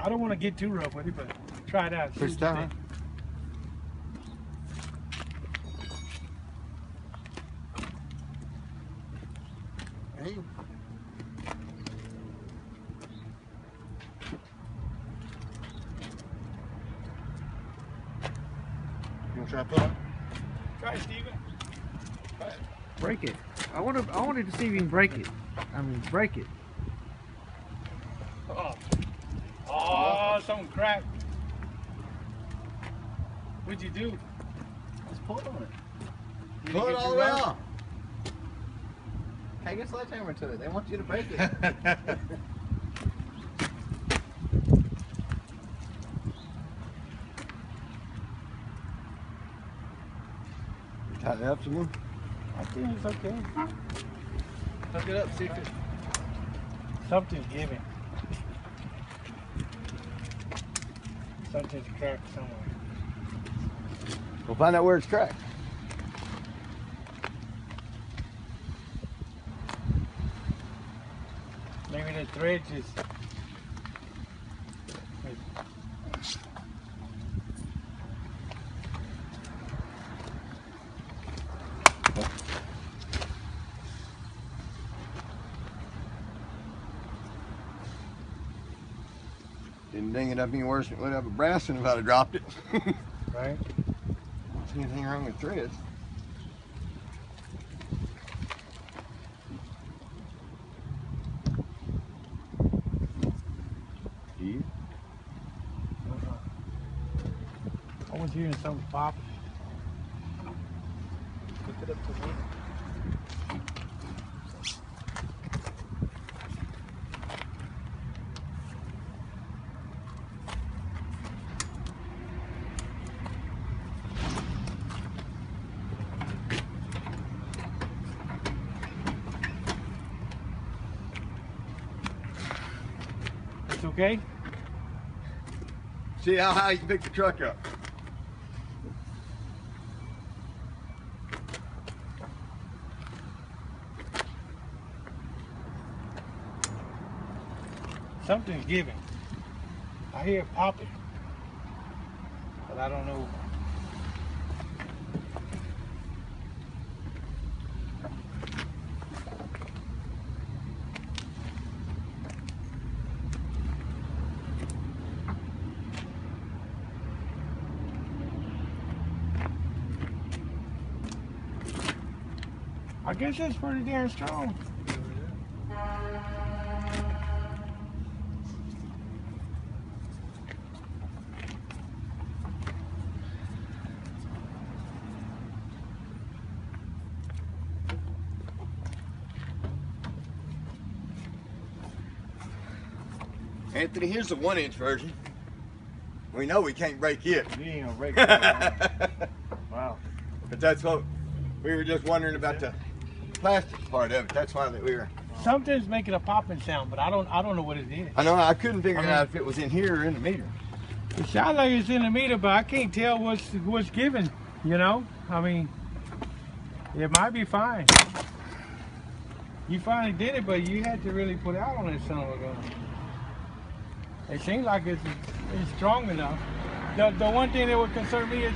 I don't want to get too rough with it, but try it out. First time. Hey. You want to try to pull it? Try it, Steven. Break it. I want to. I wanted to see if you can break it. I mean, break it. Oh, oh something cracked. What'd you do? Just pull on it. Did Pull it all the your way rubber? off. Take a sledgehammer to it. They want you to break it. Tighten it up some more. I think it's okay. Hook it up. See if it. Something's giving. Something's cracked somewhere. We'll find out where it's cracked. Maybe the thread just. Didn't ding it up any worse than it would have a brass and if I'd have dropped it. Right? Don't see anything wrong with threads. Steve? I was hearing something pop. Hook it up to me. It's okay? See how high you can pick the truck up. Something's giving. I hear it popping. But I don't know. I guess that's pretty damn strong. Anthony, here's the one inch version. We know we can't break it. You ain't gonna break it. wow. But that's what we were just wondering about the plastic part of it. That's why that we were. Something's making a popping sound, but I don't I don't know what it is. I know I couldn't figure I mean- out if it was in here or in the meter. It sounds like it's in the meter, but I can't tell what's what's given. You know, I mean, it might be fine. You finally did it, but you had to really put out on this son of. It seems like it's it's strong enough. The the one thing that would concern me is